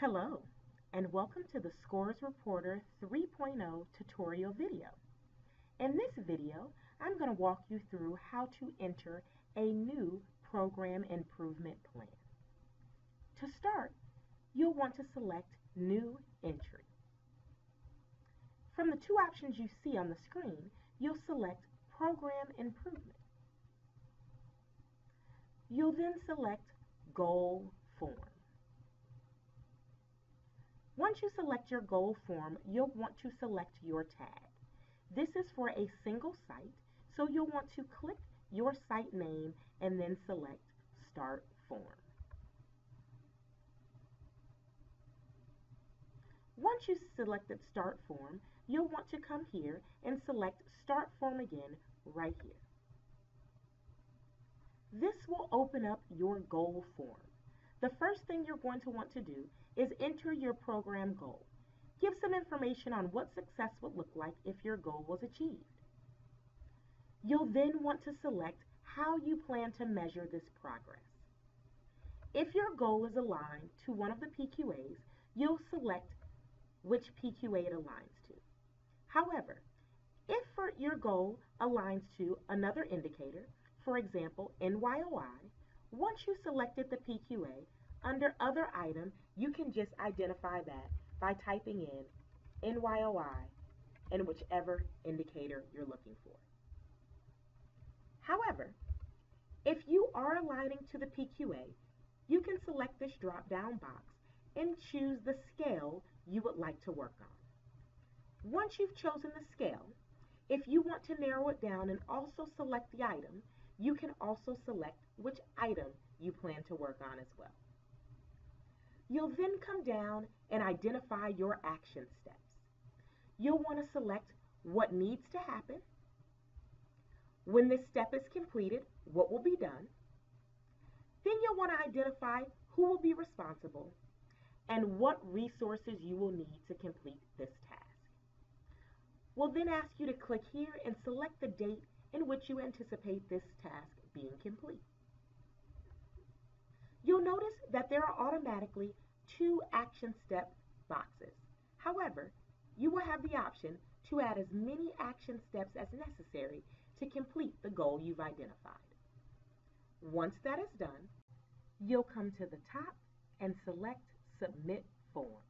Hello, and welcome to the Scores Reporter 3.0 tutorial video. In this video, I'm going to walk you through how to enter a new program improvement plan. To start, you'll want to select New Entry. From the two options you see on the screen, you'll select Program Improvement. You'll then select Goal Form. Once you select your goal form, you'll want to select your tag. This is for a single site, so you'll want to click your site name and then select Start Form. Once you've selected Start Form, you'll want to come here and select Start Form again right here. This will open up your goal form. The first thing you're going to want to do is enter your program goal. Give some information on what success would look like if your goal was achieved. You'll then want to select how you plan to measure this progress. If your goal is aligned to one of the PQAs, you'll select which PQA it aligns to. However, if your goal aligns to another indicator, for example, NYOI, once you selected the PQA, under Other Item, you can just identify that by typing in NYOI and whichever indicator you're looking for. However, if you are aligning to the PQA, you can select this drop-down box and choose the scale you would like to work on. Once you've chosen the scale, if you want to narrow it down and also select the item, you can also select which item you plan to work on as well. You'll then come down and identify your action steps. You'll want to select what needs to happen, when this step is completed, what will be done. Then you'll want to identify who will be responsible and what resources you will need to complete this task. We'll then ask you to click here and select the date in which you anticipate this task being complete. You'll notice that there are automatically two action step boxes. However, you will have the option to add as many action steps as necessary to complete the goal you've identified. Once that is done, you'll come to the top and select Submit Form.